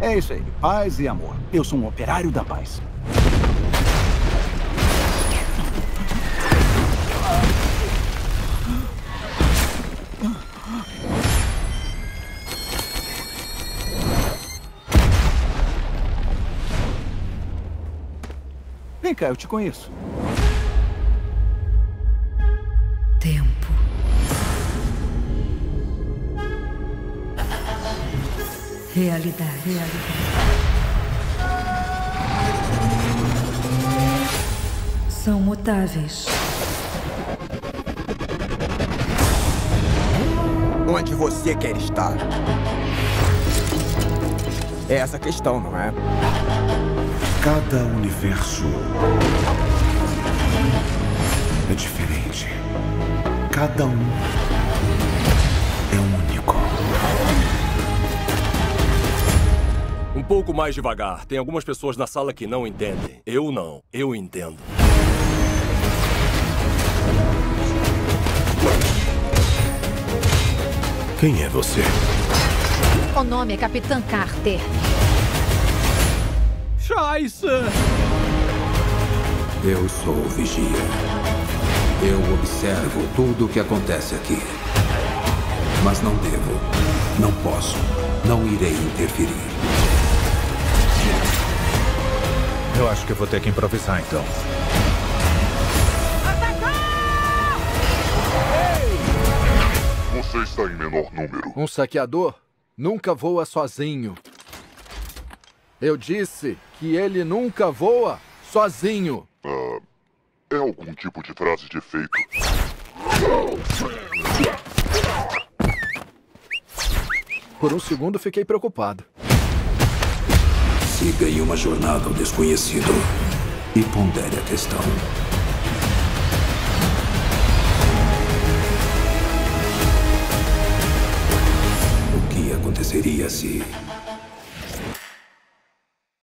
É isso aí, paz e amor. Eu sou um operário da paz. Vem cá, eu te conheço. Realidade. Realidade. São mutáveis. Onde você quer estar? É essa a questão, não é? Cada universo é diferente. Cada um pouco mais devagar. Tem algumas pessoas na sala que não entendem. Eu não. Eu entendo. Quem é você? O nome é Capitã Carter. Scheiße! Eu sou o Vigia. Eu observo tudo o que acontece aqui. Mas não devo, não posso, não irei interferir. Eu acho que vou ter que improvisar então. Você está em menor número. Um saqueador nunca voa sozinho. Eu disse que ele nunca voa sozinho. Ah, é algum tipo de frase de efeito. Por um segundo fiquei preocupado. Siga em uma jornada ao desconhecido e pondere a questão. O que aconteceria se